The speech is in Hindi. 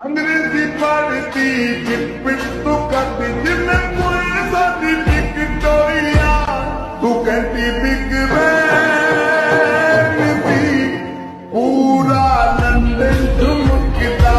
अंग्रेज़ी पढ़ती पिट्टू करती जिन्हें कोई सा टिकटोरिया तू कहती बिग